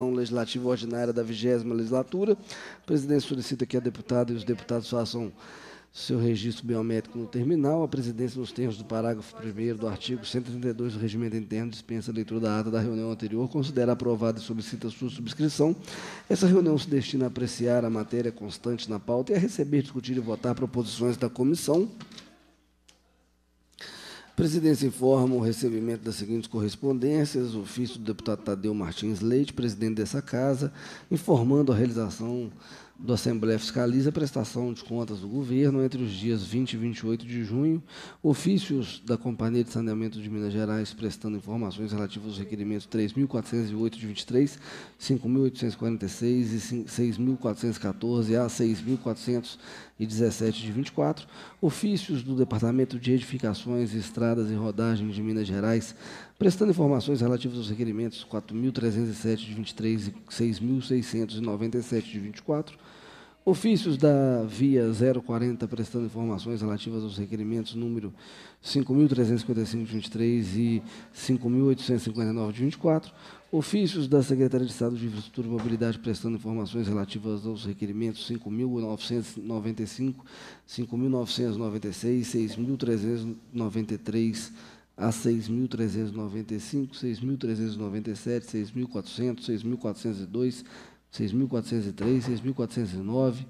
legislativa ordinária da vigésima legislatura. A presidência solicita que a deputada e os deputados façam seu registro biométrico no terminal. A presidência, nos termos do parágrafo 1 do artigo 132 do Regimento Interno, dispensa a leitura da ata da reunião anterior, considera aprovada e solicita sua subscrição. Essa reunião se destina a apreciar a matéria constante na pauta e a receber, discutir e votar proposições da comissão. Presidência informa o recebimento das seguintes correspondências. Ofício do deputado Tadeu Martins Leite, presidente dessa casa, informando a realização do Assembleia Fiscaliza a prestação de contas do governo entre os dias 20 e 28 de junho, ofícios da Companhia de Saneamento de Minas Gerais prestando informações relativas aos requerimentos 3.408 de 23, 5.846 e 6.414 a 6.417 de 24, ofícios do Departamento de Edificações, Estradas e Rodagem de Minas Gerais prestando informações relativas aos requerimentos 4.307 de 23 e 6.697 de 24, ofícios da Via 040 prestando informações relativas aos requerimentos número 5.355 de 23 e 5.859 de 24, ofícios da Secretaria de Estado de Infraestrutura e Mobilidade prestando informações relativas aos requerimentos 5.995, 5.996, 6.393 a 6.395, 6.397, 6.400, 6.402, 6.403, 6.409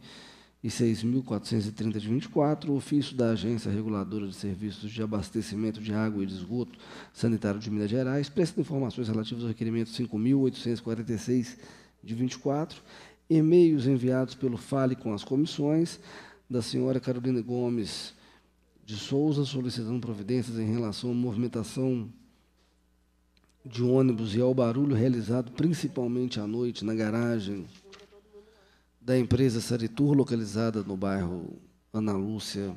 e 6.430 de 24, ofício da Agência Reguladora de Serviços de Abastecimento de Água e de Esgoto Sanitário de Minas Gerais, presta informações relativas ao requerimento 5.846 de 24, e-mails enviados pelo Fale com as comissões, da senhora Carolina Gomes de Souza solicitando providências em relação à movimentação de ônibus e ao barulho realizado principalmente à noite na garagem da empresa Saritur, localizada no bairro Ana Lúcia,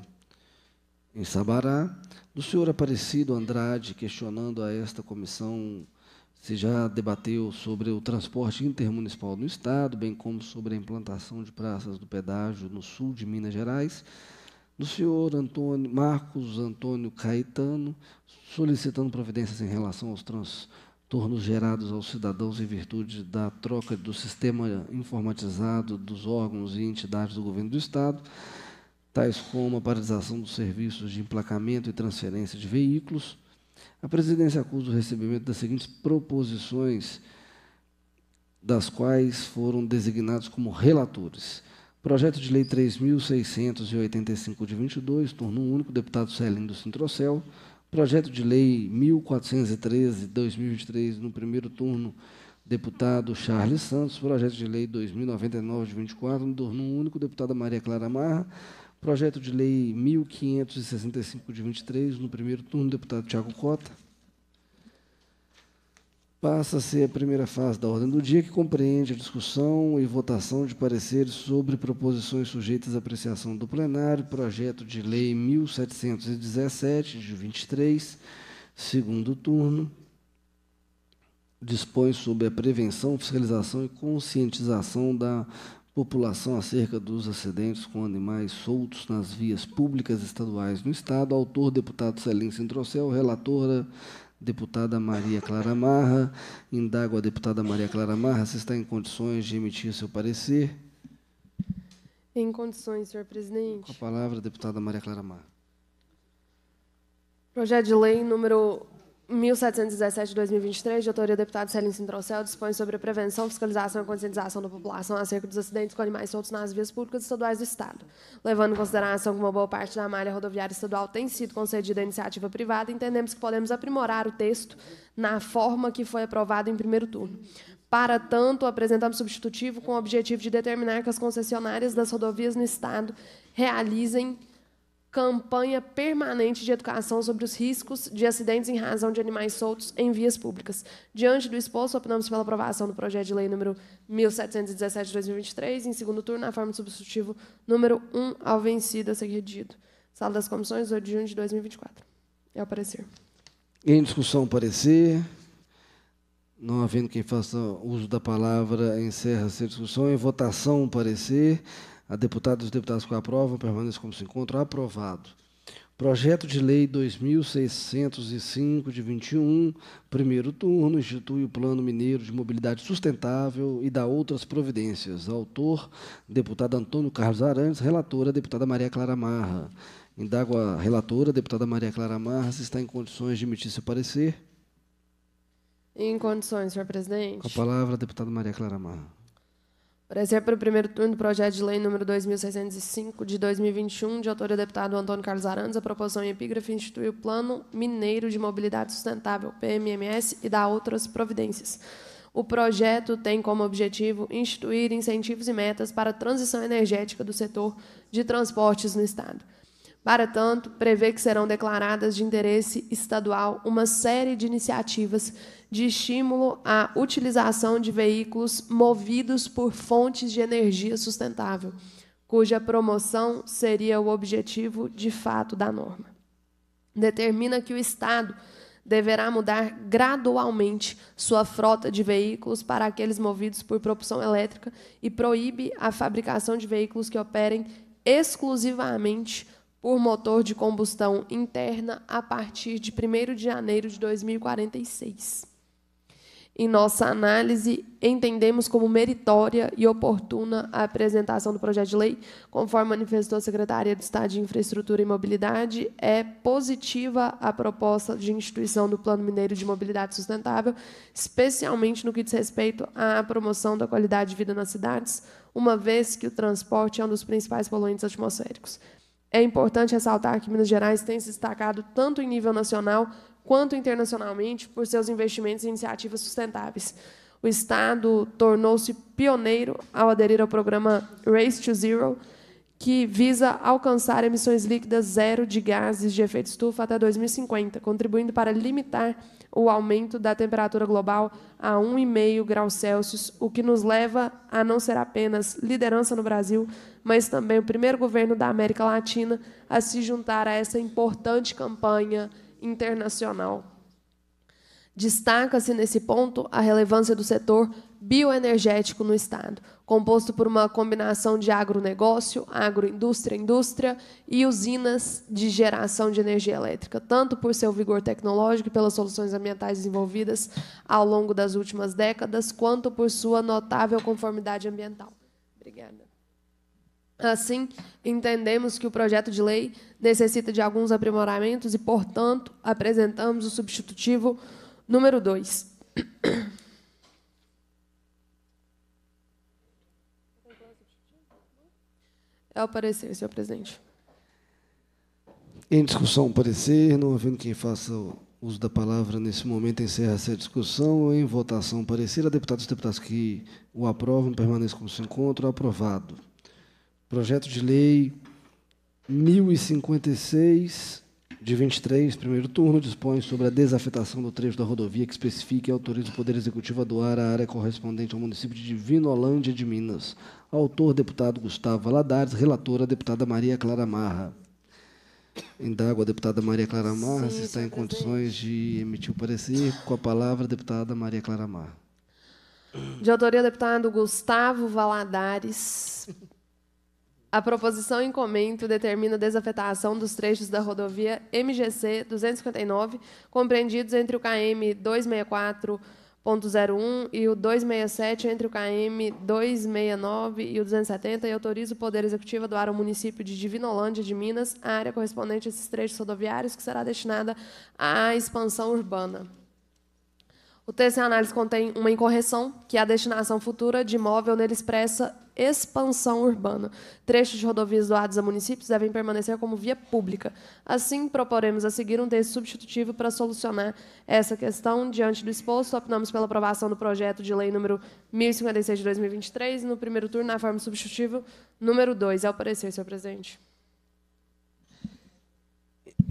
em Sabará, do senhor Aparecido Andrade, questionando a esta comissão se já debateu sobre o transporte intermunicipal no Estado, bem como sobre a implantação de praças do pedágio no sul de Minas Gerais, do senhor Antônio, Marcos Antônio Caetano, solicitando providências em relação aos transtornos gerados aos cidadãos em virtude da troca do sistema informatizado dos órgãos e entidades do governo do Estado, tais como a paralisação dos serviços de emplacamento e transferência de veículos. A presidência acusa o recebimento das seguintes proposições, das quais foram designados como relatores Projeto de Lei 3.685 de 22, turno único, deputado Celim do Sintrocel. Projeto de Lei 1.413 de 2023, no primeiro turno, deputado Charles Santos. Projeto de Lei 2099 de 24, no turno único, deputada Maria Clara Marra. Projeto de Lei 1.565 de 23, no primeiro turno, deputado Tiago Cota passa a ser a primeira fase da ordem do dia, que compreende a discussão e votação de pareceres sobre proposições sujeitas à apreciação do plenário, projeto de lei 1717, de 23, segundo turno, dispõe sobre a prevenção, fiscalização e conscientização da população acerca dos acidentes com animais soltos nas vias públicas estaduais no Estado. Autor, deputado Celim Sintrocel, relatora Deputada Maria Clara Marra, indago a deputada Maria Clara Marra se está em condições de emitir seu parecer. Em condições, senhor presidente. Com a palavra, deputada Maria Clara Marra. Projeto de lei número 1717 de 2023, de autoria do deputado Celino Sintrocel, dispõe sobre a prevenção, fiscalização e conscientização da população acerca dos acidentes com animais soltos nas vias públicas estaduais do Estado. Levando em consideração que uma boa parte da malha rodoviária estadual tem sido concedida à iniciativa privada, entendemos que podemos aprimorar o texto na forma que foi aprovado em primeiro turno. Para tanto, apresentamos substitutivo com o objetivo de determinar que as concessionárias das rodovias no Estado realizem campanha permanente de educação sobre os riscos de acidentes em razão de animais soltos em vias públicas. Diante do exposto, optamos pela aprovação do projeto de lei número 1717 de 2023, em segundo turno, na forma de substitutivo número 1 ao vencido a ser redigido. Sala das Comissões, 8 de junho de 2024. É o parecer. Em discussão, parecer. Não havendo quem faça uso da palavra, encerra-se a discussão. Em votação, parecer. A deputada e os deputados que aprovam permaneçam como se encontram. Aprovado. Projeto de Lei 2605 de 21, primeiro turno, institui o Plano Mineiro de Mobilidade Sustentável e dá outras providências. Autor, deputado Antônio Carlos Arantes, relatora, deputada Maria Clara Marra. Indago a relatora, deputada Maria Clara Marra, se está em condições de emitir seu parecer. Em condições, senhor presidente. Com a palavra, deputada Maria Clara Marra. Parecer para o primeiro turno do projeto de lei número 2605 de 2021, de autoria do deputado Antônio Carlos Arantes, a proposição em epígrafe institui o Plano Mineiro de Mobilidade Sustentável, PMMS, e dá outras providências. O projeto tem como objetivo instituir incentivos e metas para a transição energética do setor de transportes no Estado. Para tanto, prevê que serão declaradas de interesse estadual uma série de iniciativas de estímulo à utilização de veículos movidos por fontes de energia sustentável, cuja promoção seria o objetivo de fato da norma. Determina que o Estado deverá mudar gradualmente sua frota de veículos para aqueles movidos por propulsão elétrica e proíbe a fabricação de veículos que operem exclusivamente por motor de combustão interna a partir de 1 de janeiro de 2046. Em nossa análise, entendemos como meritória e oportuna a apresentação do projeto de lei, conforme manifestou a Secretaria de Estado de Infraestrutura e Mobilidade, é positiva a proposta de instituição do Plano Mineiro de Mobilidade Sustentável, especialmente no que diz respeito à promoção da qualidade de vida nas cidades, uma vez que o transporte é um dos principais poluentes atmosféricos. É importante ressaltar que Minas Gerais tem se destacado tanto em nível nacional quanto internacionalmente por seus investimentos em iniciativas sustentáveis. O Estado tornou-se pioneiro ao aderir ao programa Race to Zero, que visa alcançar emissões líquidas zero de gases de efeito estufa até 2050, contribuindo para limitar o aumento da temperatura global a 1,5 graus Celsius, o que nos leva a não ser apenas liderança no Brasil, mas também o primeiro governo da América Latina a se juntar a essa importante campanha internacional. Destaca-se nesse ponto a relevância do setor bioenergético no Estado, composto por uma combinação de agronegócio, agroindústria, indústria e usinas de geração de energia elétrica, tanto por seu vigor tecnológico e pelas soluções ambientais desenvolvidas ao longo das últimas décadas, quanto por sua notável conformidade ambiental. Obrigada. Assim, entendemos que o projeto de lei necessita de alguns aprimoramentos e, portanto, apresentamos o substitutivo número 2. É o parecer, senhor presidente. Em discussão, parecer, não havendo quem faça uso da palavra nesse momento, encerra essa discussão. Em votação, parecer, a deputados e deputadas que o aprovam permaneçam como se encontram. Aprovado. Projeto de Lei 1056, de 23, primeiro turno, dispõe sobre a desafetação do trecho da rodovia que especifica e autoriza o Poder Executivo a doar a área correspondente ao município de Divinolândia de Minas. Autor, deputado Gustavo Valadares. Relatora, deputada Maria Clara Marra. Indago a deputada Maria Clara Marra Sim, se está em condições de emitir o parecer. Com a palavra, a deputada Maria Clara Marra. De autoria, deputado Gustavo Valadares. A proposição em comento determina a desafetação dos trechos da rodovia MGC 259, compreendidos entre o KM 264.01 e o 267, entre o KM 269 e o 270, e autoriza o Poder Executivo a doar ao município de Divinolândia de Minas a área correspondente a esses trechos rodoviários, que será destinada à expansão urbana. O texto em análise contém uma incorreção, que é a destinação futura de imóvel nele expressa expansão urbana. Trechos de rodovias doados a municípios devem permanecer como via pública. Assim, proporemos a seguir um texto substitutivo para solucionar essa questão. Diante do exposto, optamos pela aprovação do projeto de lei número 1056 de 2023, no primeiro turno, na forma substitutiva número 2. É o parecer, senhor presidente.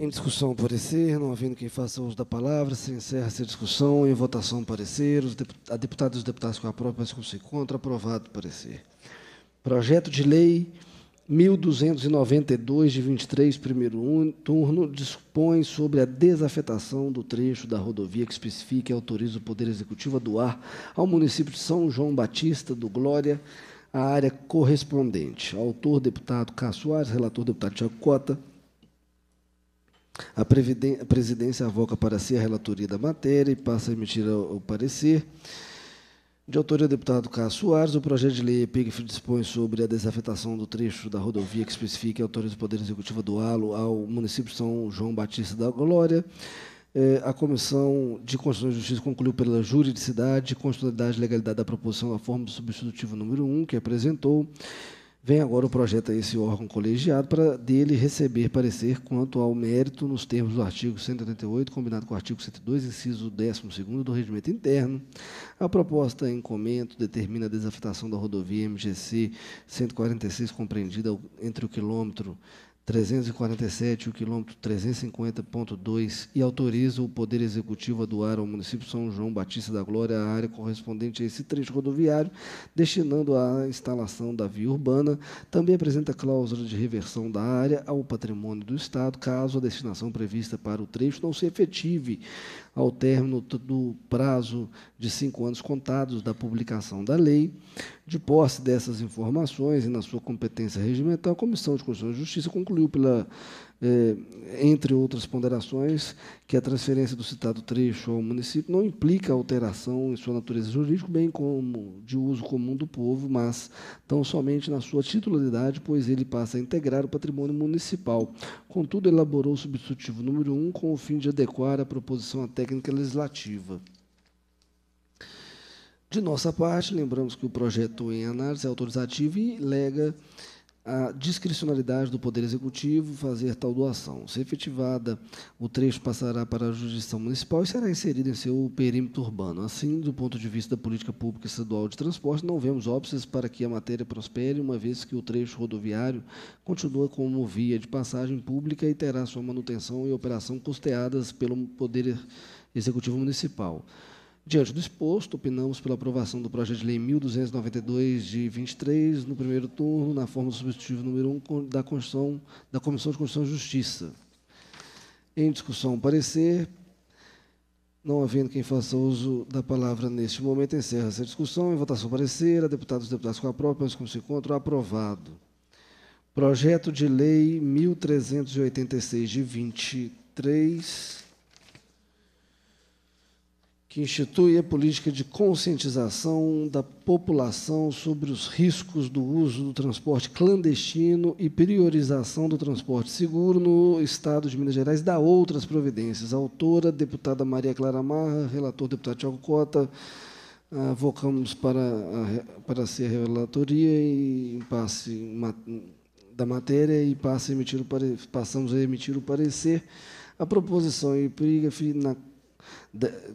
Em discussão, parecer. Não havendo quem faça uso da palavra, se encerra essa discussão. Em votação, parecer. Os a deputados e os deputados com a própria se contra. Aprovado, parecer. Projeto de Lei 1292, de 23, primeiro turno, dispõe sobre a desafetação do trecho da rodovia que especifica e autoriza o Poder Executivo a doar ao município de São João Batista do Glória a área correspondente. Autor, deputado Cássio Soares, relator, deputado Tiago Cota. A presidência avoca para si a relatoria da matéria e passa a emitir o parecer. De autoria do deputado Cássio Soares, o projeto de lei EPIGF dispõe sobre a desafetação do trecho da rodovia que especifica a autoria do Poder Executivo do Alo ao município de São João Batista da Glória. É, a Comissão de Constituição e Justiça concluiu pela juridicidade, constitucionalidade e legalidade da proposição na forma do substitutivo número 1, que apresentou. Vem agora o projeto a esse órgão colegiado para dele receber parecer quanto ao mérito nos termos do artigo 188, combinado com o artigo 102, inciso 12 do regimento interno. A proposta em comento determina a desafetação da rodovia MGC 146, compreendida entre o quilômetro 347 o quilômetro 350.2 e autoriza o Poder Executivo a doar ao município São João Batista da Glória a área correspondente a esse trecho rodoviário, destinando à instalação da via urbana. Também apresenta cláusula de reversão da área ao patrimônio do Estado, caso a destinação prevista para o trecho não se efetive ao término do prazo de cinco anos contados da publicação da lei. De posse dessas informações e na sua competência regimental, a Comissão de Constituição e Justiça concluiu pela é, entre outras ponderações, que a transferência do citado trecho ao município não implica alteração em sua natureza jurídica, bem como de uso comum do povo, mas tão somente na sua titularidade, pois ele passa a integrar o patrimônio municipal. Contudo, elaborou o substitutivo número 1 um, com o fim de adequar a proposição à técnica legislativa. De nossa parte, lembramos que o projeto em análise é autorizativo e lega a discricionalidade do Poder Executivo fazer tal doação. Se efetivada, o trecho passará para a jurisdição municipal e será inserido em seu perímetro urbano. Assim, do ponto de vista da política pública estadual de transporte, não vemos óbices para que a matéria prospere, uma vez que o trecho rodoviário continua como via de passagem pública e terá sua manutenção e operação custeadas pelo Poder Executivo Municipal. Diante do exposto, opinamos pela aprovação do projeto de lei 1292 de 23 no primeiro turno, na forma substitutiva número 1 da Constituição da Comissão de Constituição e Justiça. Em discussão, parecer. Não havendo quem faça uso da palavra neste momento, encerra essa discussão. Em votação, parecer. A deputados e deputados com a própria, como se encontra, aprovado. Projeto de lei 1386 de 23 que institui a política de conscientização da população sobre os riscos do uso do transporte clandestino e priorização do transporte seguro no Estado de Minas Gerais, dá outras providências. autora, deputada Maria Clara Marra, relator, deputado Tiago Cota, avocamos para, a, para ser a relatoria e impasse da matéria e passe emitir o passamos a emitir o parecer. A proposição em epígrafe na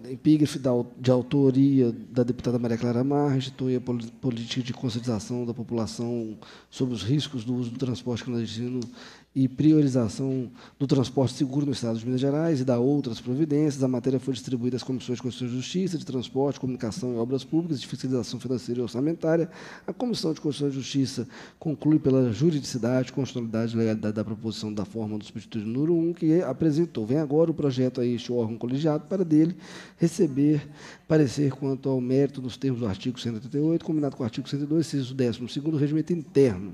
epígrafe de autoria da deputada Maria Clara Marra, institui a política de conscientização da população sobre os riscos do uso do transporte clandestino e priorização do transporte seguro no Estado de Minas Gerais e da outras providências. A matéria foi distribuída às comissões de Constituição e Justiça, de Transporte, Comunicação e Obras Públicas, de Fiscalização Financeira e Orçamentária. A Comissão de Constituição e Justiça conclui pela juridicidade, constitucionalidade e legalidade da proposição da forma do substituto número 1, que apresentou. Vem agora o projeto a este órgão colegiado para dele receber parecer quanto ao mérito nos termos do artigo 188, combinado com o artigo 102, inciso 12 do regimento interno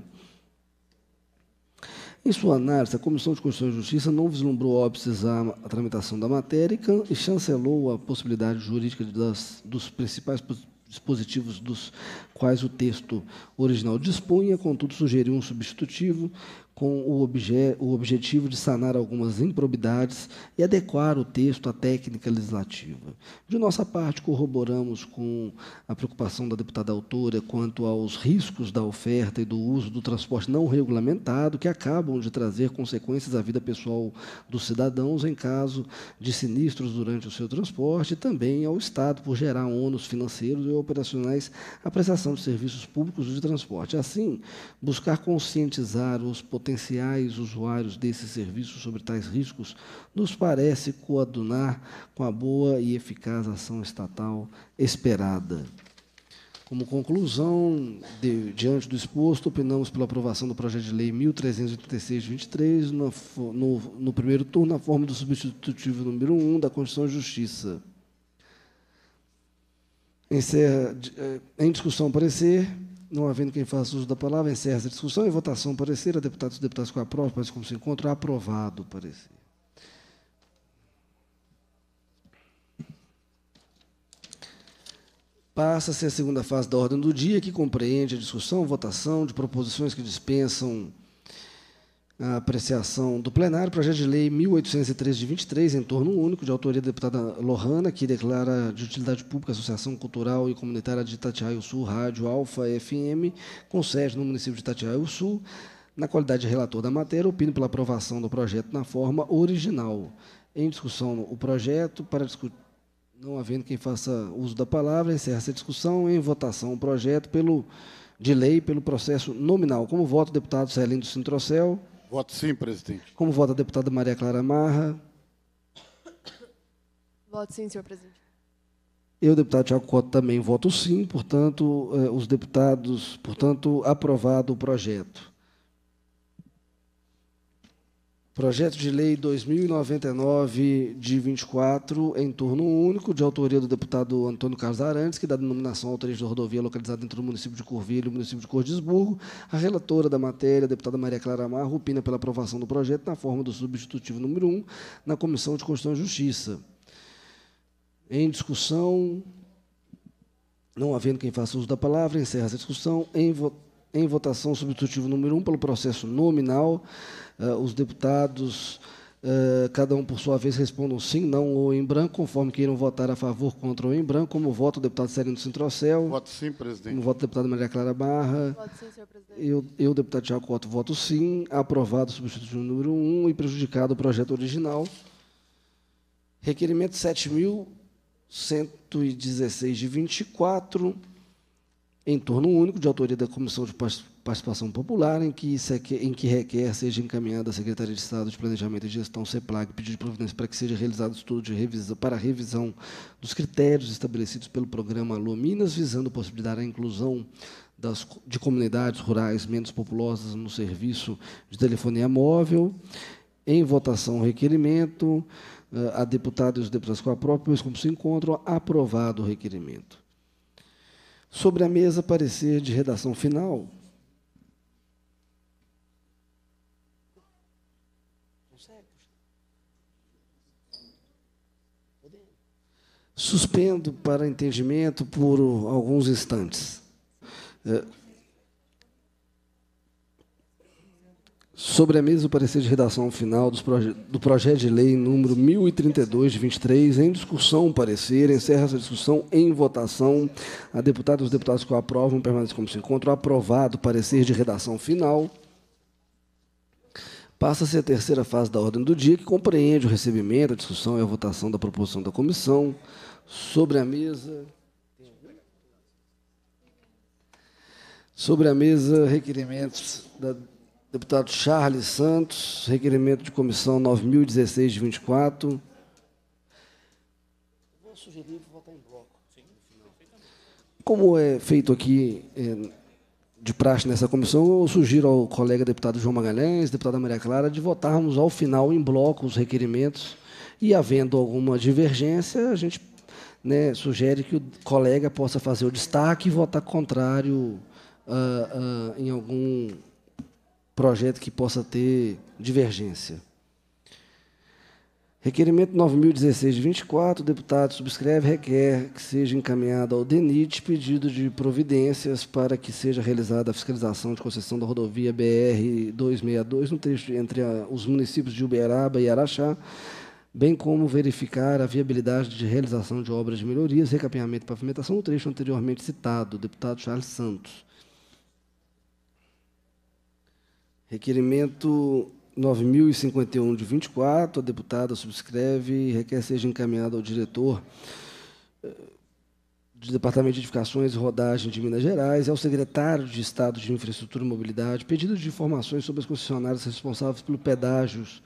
em sua análise, a Comissão de Constituição e Justiça não vislumbrou óbices à tramitação da matéria e chancelou a possibilidade jurídica das, dos principais dispositivos dos quais o texto original dispunha, contudo, sugeriu um substitutivo com o, obje o objetivo de sanar algumas improbidades e adequar o texto à técnica legislativa. De nossa parte, corroboramos com a preocupação da deputada autora quanto aos riscos da oferta e do uso do transporte não regulamentado, que acabam de trazer consequências à vida pessoal dos cidadãos em caso de sinistros durante o seu transporte, e também ao Estado, por gerar ônus financeiros e operacionais à prestação de serviços públicos de transporte. Assim, buscar conscientizar os potenciais usuários desses serviços sobre tais riscos, nos parece coadunar com a boa e eficaz ação estatal esperada. Como conclusão, de, diante do exposto, opinamos pela aprovação do projeto de lei 1386-23 no, no, no, primeiro turno, na forma do substitutivo número 1 da Constituição e Justiça. Encerra, eh, em discussão, parecer. Não havendo quem faça uso da palavra, é encerra a discussão e votação. Parecer a deputados e deputados com aprovo, pois como se encontra, aprovado o parecer. Passa-se a segunda fase da ordem do dia, que compreende a discussão, votação de proposições que dispensam a apreciação do plenário, projeto de lei 1803 de 23, em torno único, de autoria da deputada Lohana, que declara de utilidade pública a Associação Cultural e Comunitária de Itatiaio Sul, Rádio Alfa FM, com sede no município de Itatiaio Sul, na qualidade de relator da matéria, opino pela aprovação do projeto na forma original. Em discussão o projeto, para discutir não havendo quem faça uso da palavra, encerra essa discussão. Em votação, o projeto pelo, de lei pelo processo nominal. Como voto deputado Celindo Sintrocel? Voto sim, presidente. Como vota a deputada Maria Clara Marra? Voto sim, senhor presidente. Eu, deputado Tiago Cota, também voto sim. Portanto, eh, os deputados, portanto, aprovado o projeto. Projeto de Lei 2099 de 24, em turno único, de autoria do deputado Antônio Carlos Arantes, que dá denominação ao trecho da rodovia localizada entre o município de Curvilho e município de Cordisburgo. A relatora da matéria, a deputada Maria Clara Amarro, opina pela aprovação do projeto na forma do substitutivo número 1, na Comissão de Constituição e Justiça. Em discussão, não havendo quem faça uso da palavra, encerra essa discussão. Em, vo em votação, substitutivo número 1, pelo processo nominal uh, os deputados, uh, cada um por sua vez, respondam sim, não ou em branco, conforme queiram votar a favor, contra ou em branco. Como voto o deputado Sereno Centrocel. Voto sim, presidente. Como voto o deputado Maria Clara Barra. Voto sim, senhor presidente. Eu, eu deputado Tiago Cotto, voto sim. Aprovado o substitutivo número 1 e prejudicado o projeto original. Requerimento 7.116 de 24, em torno único, de autoria da Comissão de participação popular, em que, em que requer seja encaminhada à Secretaria de Estado de Planejamento e Gestão, CEPLAG, pedido de providência para que seja realizado estudo de revisão, para revisão dos critérios estabelecidos pelo programa Alô Minas, visando possibilitar a inclusão das, de comunidades rurais menos populosas no serviço de telefonia móvel. Em votação, requerimento. Eh, a deputada e os deputados com a própria, como se encontram, aprovado o requerimento. Sobre a mesa, parecer de redação final. Suspendo para entendimento por alguns instantes. É, sobre a mesa, o parecer de redação final proje do projeto de lei número 1032 de 23, em discussão, o parecer, encerra essa discussão em votação. A deputada e os deputados que o aprovam permanecem como se encontram. Aprovado o parecer de redação final. Passa-se a terceira fase da ordem do dia, que compreende o recebimento, a discussão e a votação da proposição da comissão sobre a mesa. Sobre a mesa, requerimentos da deputado Charles Santos, requerimento de comissão 9016 de 24. Vou sugerir votar em bloco. Como é feito aqui é, de praxe nessa comissão, eu sugiro ao colega deputado João Magalhães, deputada Maria Clara, de votarmos ao final em bloco os requerimentos e, havendo alguma divergência, a gente né, sugere que o colega possa fazer o destaque e votar contrário uh, uh, em algum projeto que possa ter divergência. Requerimento 9016 de 24, o deputado subscreve requer que seja encaminhado ao DENIT pedido de providências para que seja realizada a fiscalização de concessão da rodovia BR 262 no trecho entre a, os municípios de Uberaba e Araxá, bem como verificar a viabilidade de realização de obras de melhorias, recapeamento e pavimentação no trecho anteriormente citado, deputado Charles Santos. Requerimento 9051 de 24, a deputada subscreve e requer seja encaminhado ao diretor eh, do Departamento de Edificações e Rodagem de Minas Gerais e ao secretário de Estado de Infraestrutura e Mobilidade pedido de informações sobre as concessionárias responsáveis pelo pedágios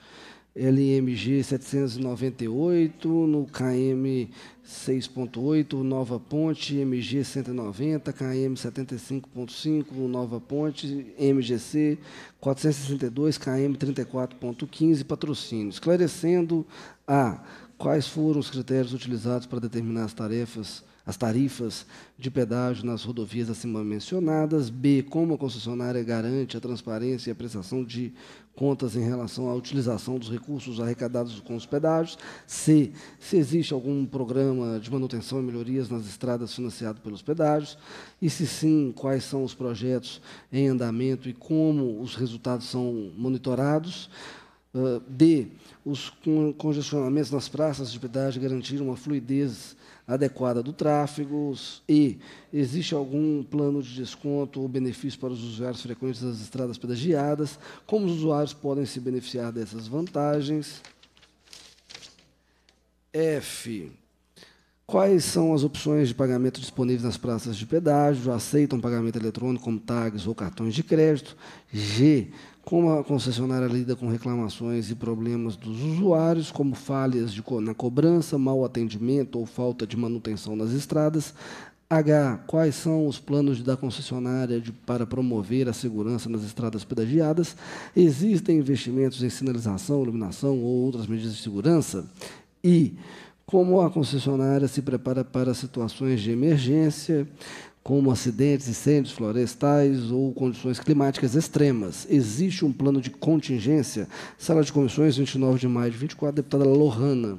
LMG 798, no KM 6.8, Nova Ponte, MG 190, KM 75.5, Nova Ponte, MGC 462, KM 34.15, patrocínio. Esclarecendo a quais foram os critérios utilizados para determinar as tarefas as tarifas de pedágio nas rodovias acima mencionadas. B, como a concessionária garante a transparência e a prestação de contas em relação à utilização dos recursos arrecadados com os pedágios. C, se existe algum programa de manutenção e melhorias nas estradas financiado pelos pedágios. E, se sim, quais são os projetos em andamento e como os resultados são monitorados. D, os congestionamentos nas praças de pedágio garantiram uma fluidez adequada do tráfego e existe algum plano de desconto ou benefício para os usuários frequentes das estradas pedagiadas, como os usuários podem se beneficiar dessas vantagens. F. Quais são as opções de pagamento disponíveis nas praças de pedágio? Aceitam pagamento eletrônico como tags ou cartões de crédito? G. Como a concessionária lida com reclamações e problemas dos usuários, como falhas de, na cobrança, mau atendimento ou falta de manutenção nas estradas. H. Quais são os planos da concessionária de, para promover a segurança nas estradas pedagiadas? Existem investimentos em sinalização, iluminação ou outras medidas de segurança? I. Como a concessionária se prepara para situações de emergência? Como acidentes, incêndios florestais ou condições climáticas extremas. Existe um plano de contingência. Sala de comissões, 29 de maio de 24, deputada Lohana.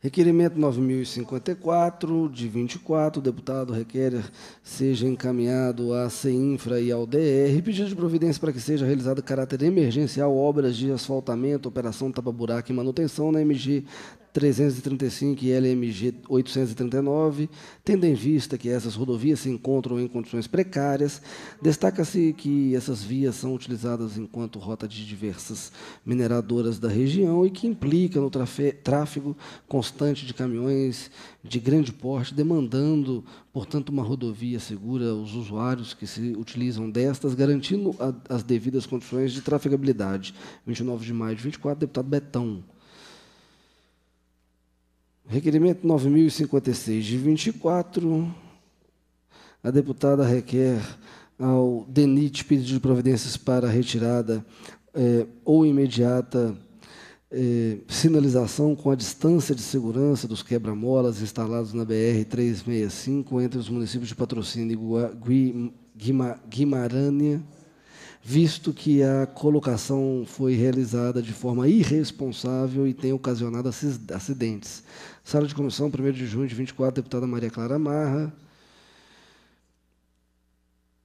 Requerimento 9054 de 24, o deputado requer seja encaminhado à CEINFRA e ao DR, pedido de providência para que seja realizada caráter emergencial obras de asfaltamento, operação tapa-buraco e manutenção na MG 335 e LMG 839, tendo em vista que essas rodovias se encontram em condições precárias, destaca-se que essas vias são utilizadas enquanto rota de diversas mineradoras da região e que implica no tráfego constante de caminhões de grande porte, demandando, portanto, uma rodovia segura aos usuários que se utilizam destas, garantindo as devidas condições de trafegabilidade. 29 de maio de 24, deputado Betão. Requerimento 9056 de 24. A deputada requer ao DENIT pedido de providências para retirada é, ou imediata é, sinalização com a distância de segurança dos quebra-molas instalados na BR-365 entre os municípios de Patrocínio e Guimarães visto que a colocação foi realizada de forma irresponsável e tem ocasionado acidentes. Sala de comissão, 1 de junho de 24, deputada Maria Clara Marra.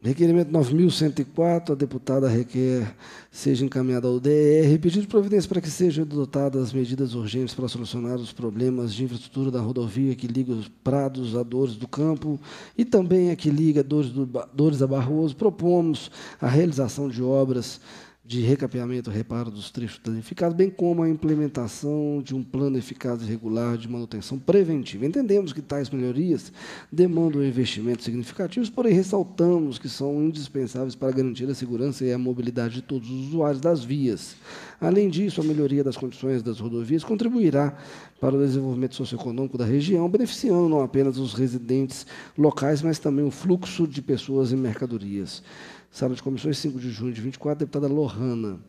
Requerimento 9.104, a deputada requer seja encaminhada ao DR, pedido de providência para que sejam adotadas medidas urgentes para solucionar os problemas de infraestrutura da rodovia que liga os Prados a Dores do Campo e também a que liga Dores, do, Dores a Barroso. Propomos a realização de obras de recapeamento e reparo dos trechos danificados, bem como a implementação de um plano eficaz e regular de manutenção preventiva. Entendemos que tais melhorias demandam investimentos significativos, porém ressaltamos que são indispensáveis para garantir a segurança e a mobilidade de todos os usuários das vias. Além disso, a melhoria das condições das rodovias contribuirá para o desenvolvimento socioeconômico da região, beneficiando não apenas os residentes locais, mas também o fluxo de pessoas e mercadorias. Sala de Comissões, 5 de junho de 24, deputada Lohana.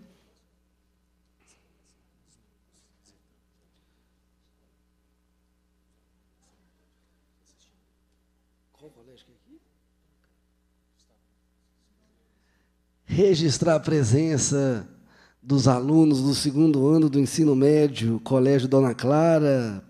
Registrar a presença dos alunos do segundo ano do ensino médio, Colégio Dona Clara,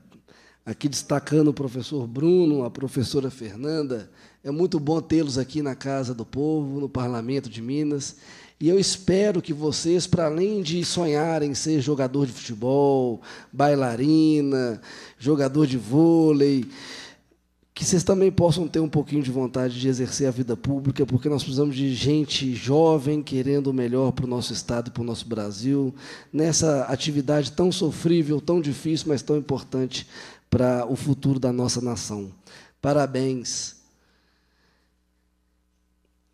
aqui destacando o professor Bruno, a professora Fernanda, é muito bom tê-los aqui na Casa do Povo, no Parlamento de Minas. E eu espero que vocês, para além de sonharem ser jogador de futebol, bailarina, jogador de vôlei, que vocês também possam ter um pouquinho de vontade de exercer a vida pública, porque nós precisamos de gente jovem querendo o melhor para o nosso Estado e para o nosso Brasil, nessa atividade tão sofrível, tão difícil, mas tão importante para o futuro da nossa nação. Parabéns.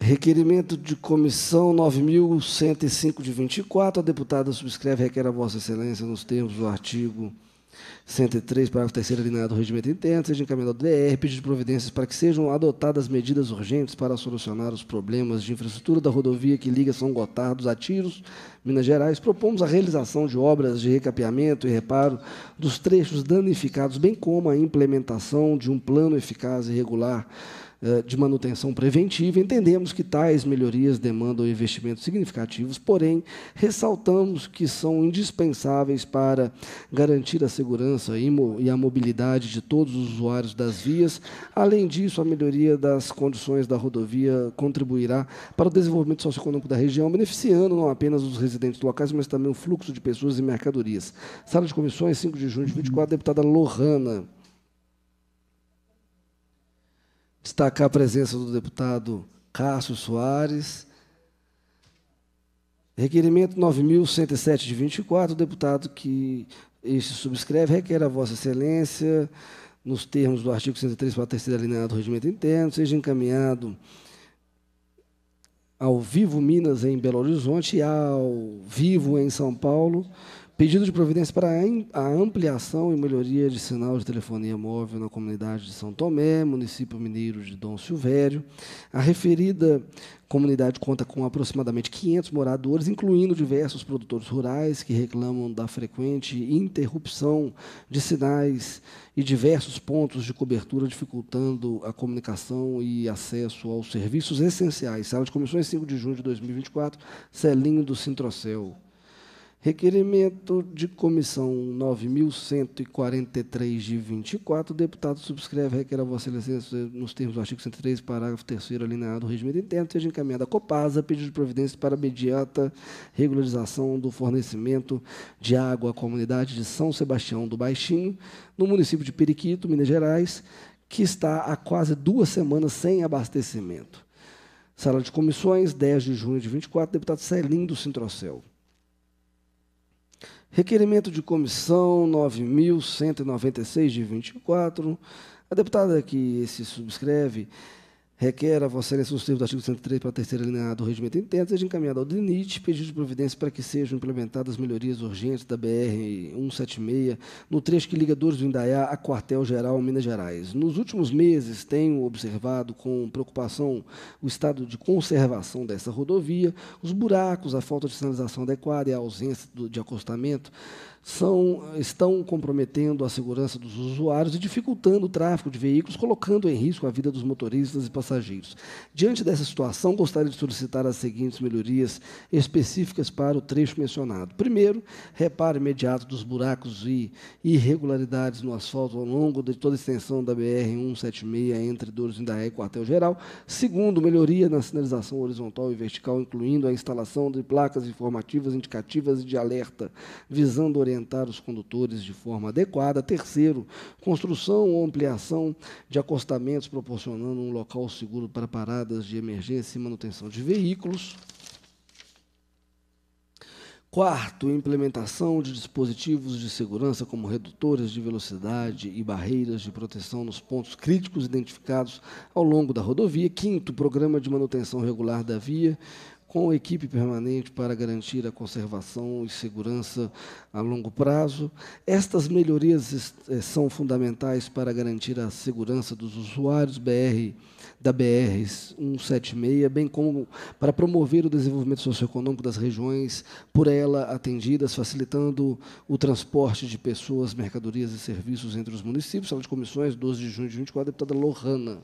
Requerimento de comissão 9.105 de 24. A deputada subscreve requer a Vossa Excelência, nos termos do artigo 103, parágrafo 3 alineado do regimento interno, seja encaminhado ao DR, pedido de providências para que sejam adotadas medidas urgentes para solucionar os problemas de infraestrutura da rodovia que liga São Gotardo a Tiros, Minas Gerais. Propomos a realização de obras de recapeamento e reparo dos trechos danificados, bem como a implementação de um plano eficaz e regular de manutenção preventiva, entendemos que tais melhorias demandam investimentos significativos, porém, ressaltamos que são indispensáveis para garantir a segurança e a mobilidade de todos os usuários das vias. Além disso, a melhoria das condições da rodovia contribuirá para o desenvolvimento socioeconômico da região, beneficiando não apenas os residentes locais, mas também o fluxo de pessoas e mercadorias. Sala de comissões, 5 de junho de 24, deputada Lohana. Destacar a presença do deputado Cássio Soares. Requerimento 9.107 de 24, o deputado que este subscreve requer a Vossa Excelência, nos termos do artigo 103, para a terceira linha do regimento interno, seja encaminhado ao Vivo Minas em Belo Horizonte e ao Vivo em São Paulo, Pedido de providência para a ampliação e melhoria de sinal de telefonia móvel na comunidade de São Tomé, município mineiro de Dom Silvério. A referida comunidade conta com aproximadamente 500 moradores, incluindo diversos produtores rurais que reclamam da frequente interrupção de sinais e diversos pontos de cobertura, dificultando a comunicação e acesso aos serviços essenciais. Sala de Comissões, 5 de junho de 2024, Celinho do Sintrocel. Requerimento de comissão 9.143 de 24, o deputado subscreve, requer a Vossa Excelência, nos termos do artigo 103, parágrafo 3 alineado do regimento interno, seja encaminhada a Copasa pedido de providência para imediata regularização do fornecimento de água à comunidade de São Sebastião do Baixinho, no município de Periquito, Minas Gerais, que está há quase duas semanas sem abastecimento. Sala de comissões, 10 de junho de 24, deputado Celim do Sintrocel. Requerimento de comissão 9.196 de 24. A deputada que se subscreve requer a Vossa termos do artigo 103, para a terceira linha do regimento interno, seja encaminhado ao DENIT pedido de providência para que sejam implementadas melhorias urgentes da BR-176 no trecho que liga Dores do Indaiá a Quartel-Geral, Minas Gerais. Nos últimos meses, tenho observado com preocupação o estado de conservação dessa rodovia, os buracos, a falta de sinalização adequada e a ausência de acostamento são, estão comprometendo a segurança dos usuários e dificultando o tráfego de veículos, colocando em risco a vida dos motoristas e passageiros. Diante dessa situação, gostaria de solicitar as seguintes melhorias específicas para o trecho mencionado. Primeiro, reparo imediato dos buracos e irregularidades no asfalto ao longo de toda a extensão da BR-176 entre Douros Indaiá e Quartel-Geral. Segundo, melhoria na sinalização horizontal e vertical, incluindo a instalação de placas informativas, indicativas e de alerta, visando orientar orientar os condutores de forma adequada. Terceiro, construção ou ampliação de acostamentos, proporcionando um local seguro para paradas de emergência e manutenção de veículos. Quarto, implementação de dispositivos de segurança como redutores de velocidade e barreiras de proteção nos pontos críticos identificados ao longo da rodovia. Quinto, programa de manutenção regular da via, com equipe permanente para garantir a conservação e segurança a longo prazo. Estas melhorias eh, são fundamentais para garantir a segurança dos usuários BR da BR 176, bem como para promover o desenvolvimento socioeconômico das regiões por ela atendidas, facilitando o transporte de pessoas, mercadorias e serviços entre os municípios. Sala de comissões, 12 de junho de 24, deputada Lohana.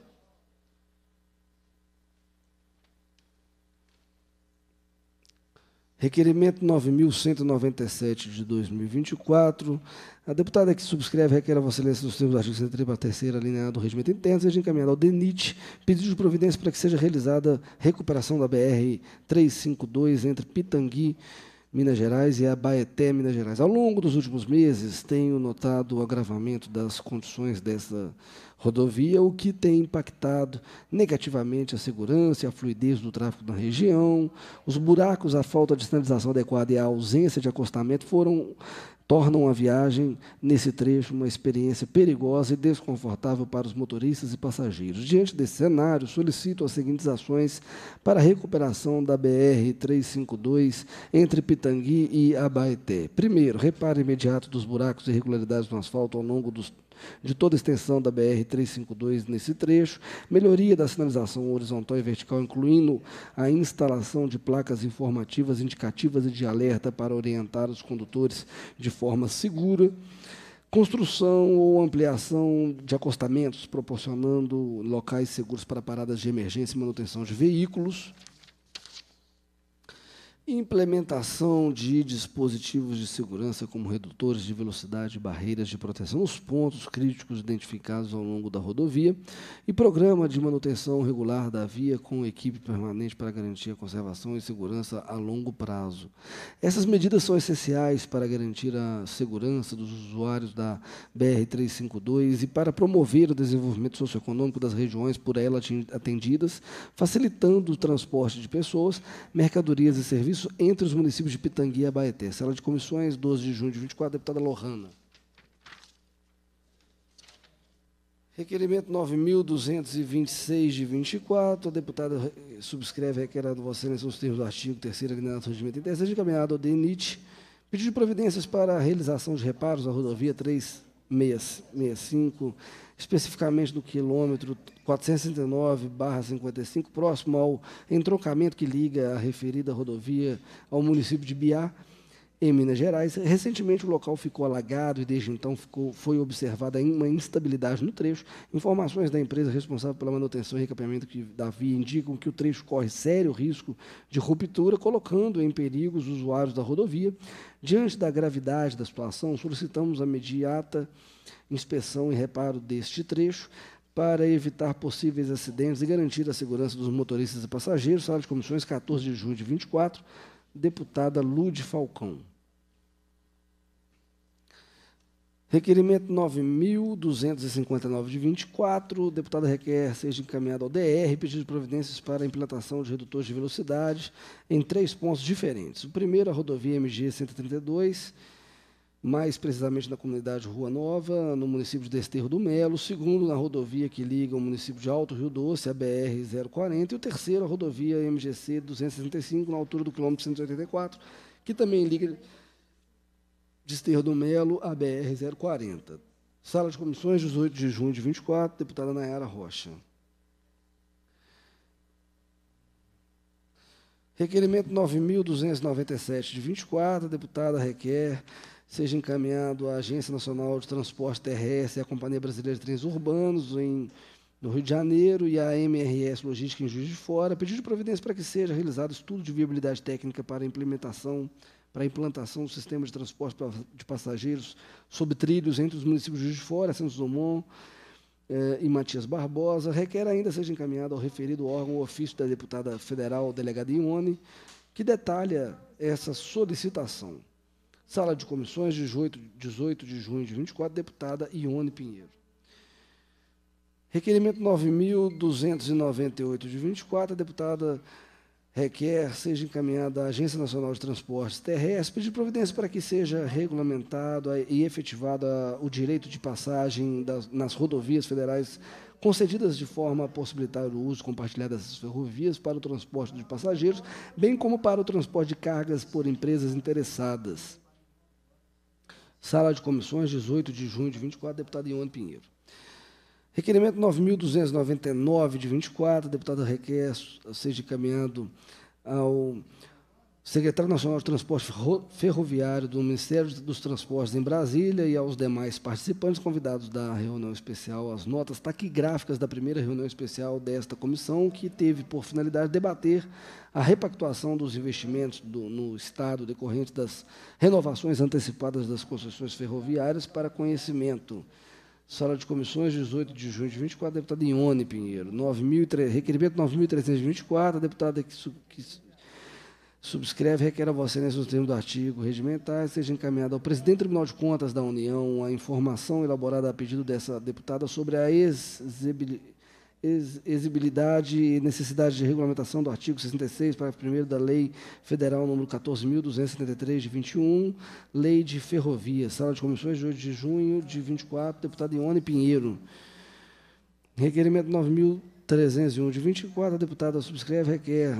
Requerimento 9.197 de 2024. A deputada que subscreve requer a Vossa Excelência dos termos do artigo 103 para a terceira linha do regimento interno seja encaminhada ao DENIT, pedido de providência para que seja realizada recuperação da BR 352 entre Pitangui, Minas Gerais e Abaeté, Minas Gerais. Ao longo dos últimos meses, tenho notado o agravamento das condições dessa rodovia, o que tem impactado negativamente a segurança e a fluidez do tráfego na região. Os buracos, a falta de sinalização adequada e a ausência de acostamento foram tornam a viagem nesse trecho uma experiência perigosa e desconfortável para os motoristas e passageiros. Diante desse cenário, solicito as seguintes ações para a recuperação da BR-352 entre Pitangui e Abaeté. Primeiro, reparo imediato dos buracos e irregularidades no asfalto ao longo dos de toda a extensão da BR-352 nesse trecho, melhoria da sinalização horizontal e vertical, incluindo a instalação de placas informativas, indicativas e de alerta para orientar os condutores de forma segura, construção ou ampliação de acostamentos, proporcionando locais seguros para paradas de emergência e manutenção de veículos, Implementação de dispositivos de segurança como redutores de velocidade e barreiras de proteção nos pontos críticos identificados ao longo da rodovia e programa de manutenção regular da via com equipe permanente para garantir a conservação e segurança a longo prazo. Essas medidas são essenciais para garantir a segurança dos usuários da BR-352 e para promover o desenvolvimento socioeconômico das regiões por ela atendidas, facilitando o transporte de pessoas, mercadorias e serviços isso entre os municípios de Pitangui e Abaeté. Sala de comissões, 12 de junho de 24, deputada Lohana. Requerimento 9.226 de 24, a deputada subscreve Vossa Excelência nos termos do artigo 3 alineado do regimento interno, seja encaminhado ao DENIT, pedido de providências para a realização de reparos à rodovia 365, especificamente do quilômetro 469-55, próximo ao entroncamento que liga a referida rodovia ao município de Biá, em Minas Gerais. Recentemente, o local ficou alagado e, desde então, ficou, foi observada uma instabilidade no trecho. Informações da empresa responsável pela manutenção e recapeamento da via indicam que o trecho corre sério risco de ruptura, colocando em perigo os usuários da rodovia. Diante da gravidade da situação, solicitamos a imediata inspeção e reparo deste trecho para evitar possíveis acidentes e garantir a segurança dos motoristas e passageiros. Sala de comissões, 14 de junho de 24, deputada Lude Falcão. Requerimento 9.259 de 24, deputada requer seja encaminhado ao DR pedido de providências para a implantação de redutores de velocidade em três pontos diferentes. O primeiro, a rodovia MG 132, mais precisamente na comunidade Rua Nova, no município de Desterro do Melo, segundo na rodovia que liga o município de Alto Rio Doce, a BR-040, e o terceiro a rodovia MGC 265, na altura do quilômetro 184, que também liga Desterro do Melo a BR-040. Sala de comissões, 18 de junho de 24, deputada Nayara Rocha. Requerimento 9.297 de 24, a deputada requer seja encaminhado à Agência Nacional de Transporte Terrestre e à Companhia Brasileira de Trens Urbanos em, no Rio de Janeiro e à MRS Logística em Juiz de Fora, pedido de providência para que seja realizado estudo de viabilidade técnica para a implementação para a implantação do sistema de transporte de passageiros sob trilhos entre os municípios de Juiz de Fora, Santos Dumont eh, e Matias Barbosa, requer ainda seja encaminhado ao referido órgão o ofício da deputada federal delegada Ione, que detalha essa solicitação. Sala de comissões, 18, 18 de junho de 24, deputada Ione Pinheiro. Requerimento 9.298 de 24, a deputada requer seja encaminhada à Agência Nacional de Transportes Terrestres, pedir providência para que seja regulamentado e efetivado o direito de passagem das, nas rodovias federais concedidas de forma a possibilitar o uso compartilhado dessas ferrovias para o transporte de passageiros, bem como para o transporte de cargas por empresas interessadas. Sala de comissões, 18 de junho de 24, deputado Ione Pinheiro. Requerimento 9.299 de 24, deputado requer seja encaminhado ao secretário nacional de transporte ferroviário do Ministério dos Transportes em Brasília e aos demais participantes convidados da reunião especial as notas taquigráficas da primeira reunião especial desta comissão, que teve por finalidade debater a repactuação dos investimentos do, no Estado decorrentes das renovações antecipadas das concessões ferroviárias para conhecimento. Sala de comissões, 18 de junho de 24, deputada Ione Pinheiro. 9, requerimento 9.324, a deputada que, que subscreve requer a Excelência, nos termos do artigo regimentar, seja encaminhada ao presidente do Tribunal de Contas da União a informação elaborada a pedido dessa deputada sobre a exibilidade e necessidade de regulamentação do artigo 66, parágrafo 1 da Lei Federal número 14.273, de 21, Lei de Ferrovias, Sala de Comissões, de 8 de junho de 24, deputado Ione Pinheiro. Requerimento 9.301 de 24, a deputada subscreve, requer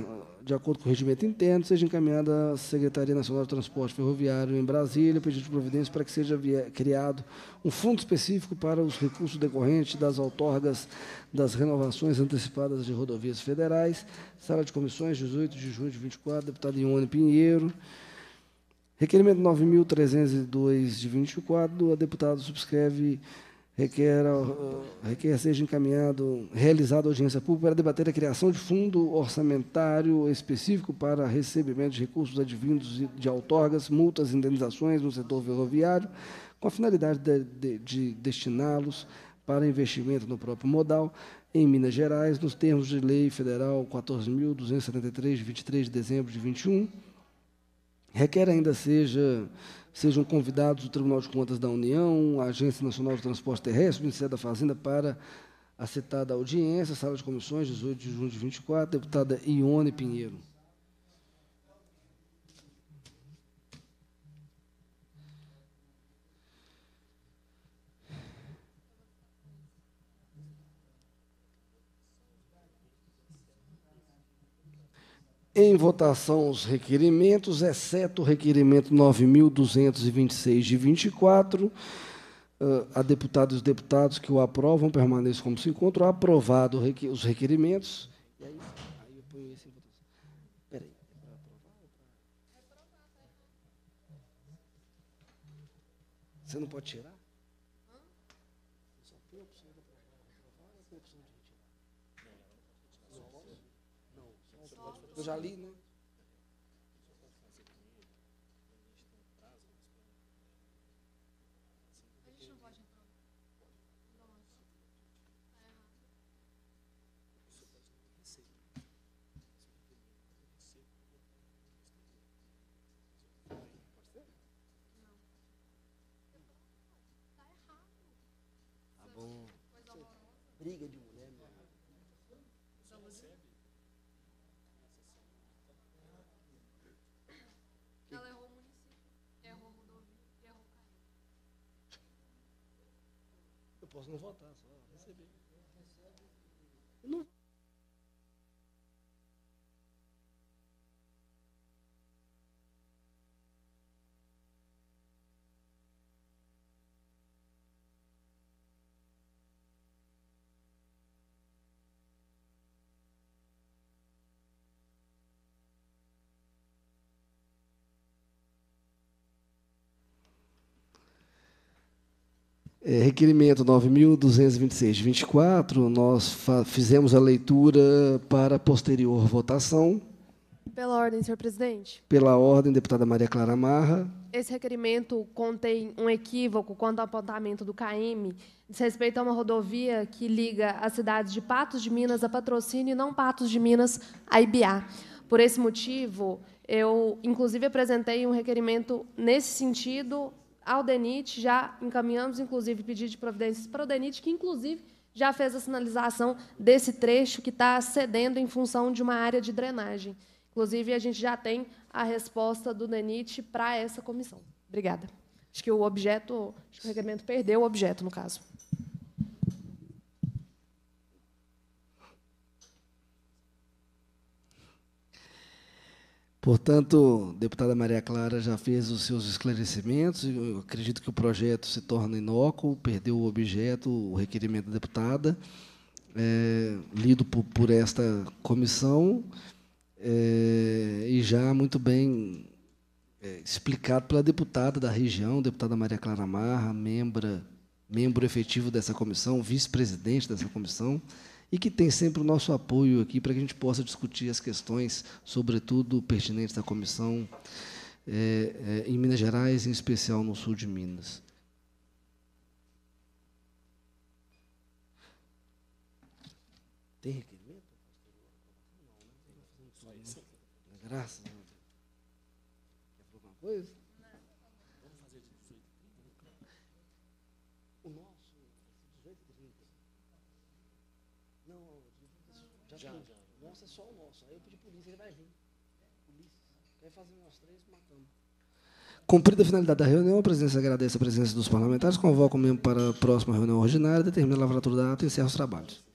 de acordo com o regimento interno, seja encaminhada à Secretaria Nacional de Transporte Ferroviário em Brasília, pedido de providência para que seja criado um fundo específico para os recursos decorrentes das outorgas das renovações antecipadas de rodovias federais. Sala de Comissões, 18 de junho de 24, deputado Ione Pinheiro. Requerimento 9.302 de 24, a deputada subscreve requer, requer seja encaminhado, realizada audiência pública para debater a criação de fundo orçamentário específico para recebimento de recursos advindos de outorgas, multas e indenizações no setor ferroviário, com a finalidade de, de, de destiná-los para investimento no próprio modal em Minas Gerais, nos termos de Lei Federal 14.273, de 23 de dezembro de 21. Requer ainda seja sejam convidados o Tribunal de Contas da União, a Agência Nacional de Transporte Terrestre, o Ministério da Fazenda para a citada audiência, sala de comissões, 18 de junho de 24, deputada Ione Pinheiro. Em votação os requerimentos, exceto o requerimento 9.226 de 24, a deputados e os deputados que o aprovam permaneçam como se encontram. Aprovado os requerimentos. E aí, aí eu ponho isso em votação. Espera aí. Você não pode tirar? Eu já li, né? Tá bom. Briga de mulher, meu. Ela errou o município, errou o rodovia e errou o caminho. Eu posso não votar, só receber. Eu não... É, requerimento 9.226 de 24, nós fizemos a leitura para posterior votação. Pela ordem, senhor presidente. Pela ordem, deputada Maria Clara Marra. Esse requerimento contém um equívoco quanto ao apontamento do CAEM, diz respeito a uma rodovia que liga as cidades de Patos de Minas a Patrocínio e não Patos de Minas a Ibiá. Por esse motivo, eu, inclusive, apresentei um requerimento nesse sentido ao DENIT, já encaminhamos, inclusive, pedido de providências para o DENIT, que, inclusive, já fez a sinalização desse trecho que está cedendo em função de uma área de drenagem. Inclusive, a gente já tem a resposta do DENIT para essa comissão. Obrigada. Acho que o objeto, acho que o requerimento perdeu o objeto, no caso. Portanto, deputada Maria Clara já fez os seus esclarecimentos. Eu acredito que o projeto se torna inócuo, perdeu o objeto, o requerimento da deputada, é, lido por, por, esta comissão, é, e já muito bem é, explicado pela deputada da região, deputada Maria Clara Marra, membra, membro efetivo dessa comissão, vice-presidente dessa comissão e que tem sempre o nosso apoio aqui para que a gente possa discutir as questões, sobretudo pertinentes da comissão é, é, em Minas Gerais, em especial no sul de Minas. Tem requerimento? Não, né? Graças a Deus. Quer alguma coisa? O nosso, 18 30. Não, Já, já. Nossa, é só o nosso. Aí eu pedi polícia, ele vai vir. Fazer nós três, matamos. Cumprida a finalidade da reunião, a presidência agradece a presença dos parlamentares, convoca o membro para a próxima reunião ordinária, determina a lavratura da ata e encerra os trabalhos.